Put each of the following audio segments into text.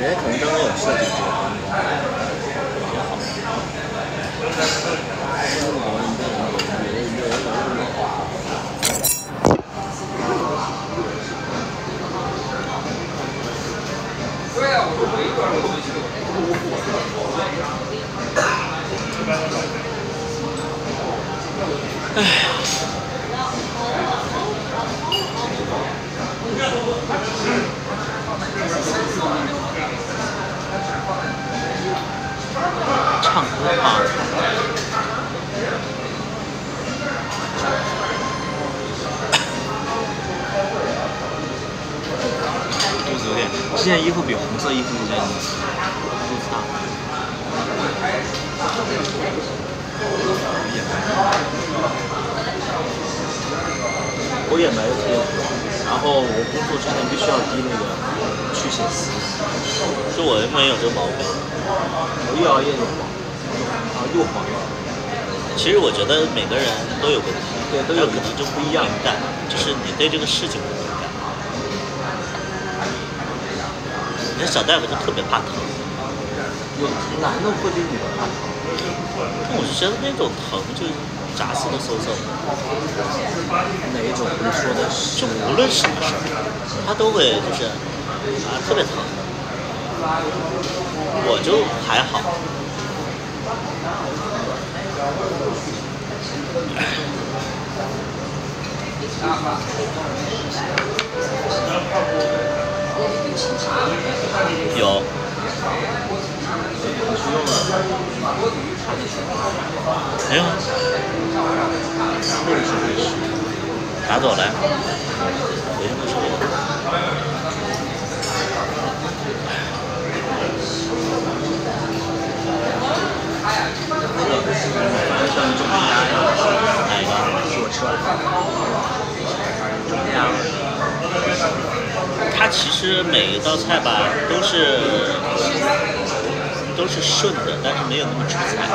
人可能当时有设计这个东西，也好。唱这件衣服比红色衣服有点肚子大。我眼白的贴，然后我工作之前必须要滴那个去血丝，就我没有这个毛病。我一熬夜就黄，啊又黄又黄。其实我觉得每个人都有问题，对都有但可能就不一样就是你对这个事情感。你看小大夫就特别怕疼，有男的会比女的怕疼，但我就觉得那种疼就扎心的嗖嗖的，哪一种？你说的是就无论什么事儿，他都会就是啊特别疼。我就还好，有我去用了，没有那个是会是。拿走来，回去会说我。反正像中鸭呀，哪一个？是我吃完中它其实每一道菜吧都是都是顺的，但是没有那么出彩。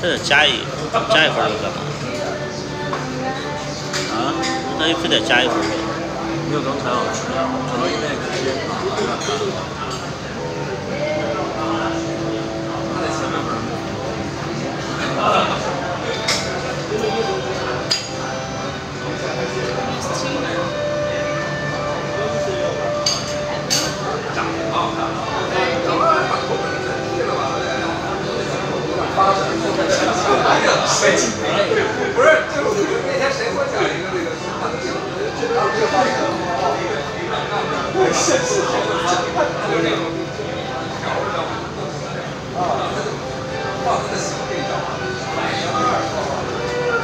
这得加一加一份肉干嘛？啊？那就非得加一份肉。没有刚才好吃，主要因为不是，就是那天谁给我讲一个那个说话的时候，这个这个现实好的就是那种条儿知道吗？啊，放他的小这一张，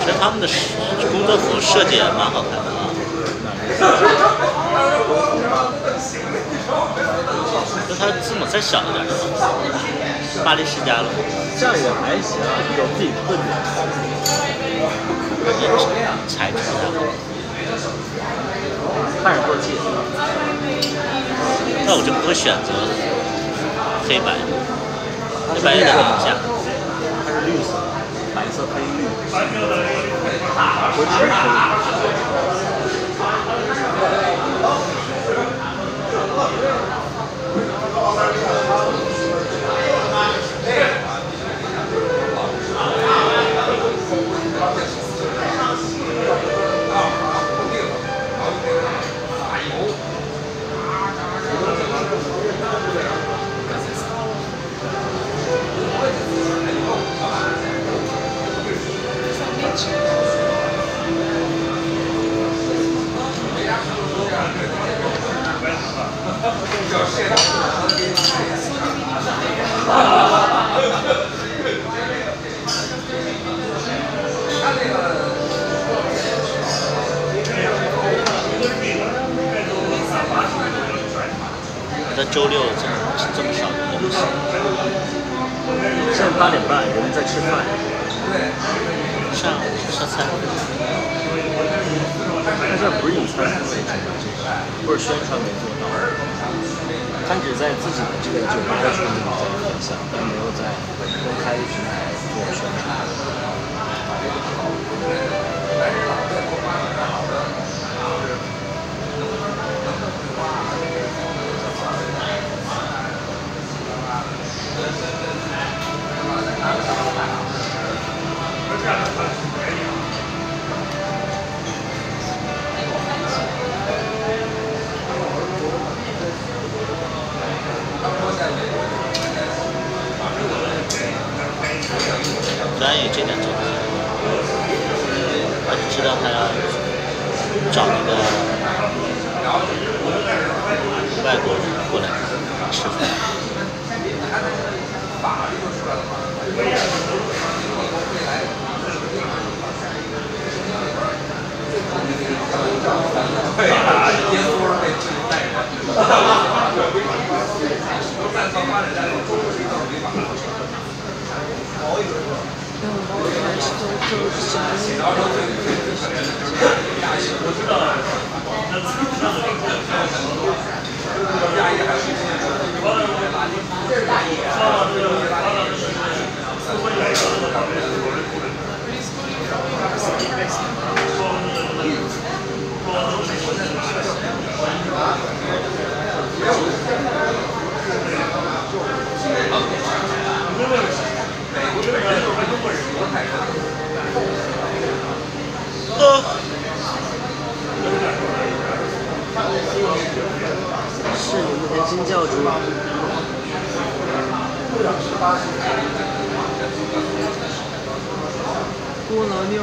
其实他们的工作服设计也蛮好看的啊。就它字母再小一点？巴黎世家了？这样也还行，有自己特点。材质不太好。看着过气。那我就不会选择黑白，黑白有点明显。它是绿色，白色黑绿。我只黑。不行。现在八点半，人们在吃饭。上上菜，但这不是以餐厅为主，或者宣传没做到，他只在自己的这个酒吧的圈子里在分享，但没有在公开的平台做宣传。专业这两种，我只知道他要找一个外国人过来。吃饭。是就是，然后这个，一，我知道了，那，还是。是你们的新教主，多妞。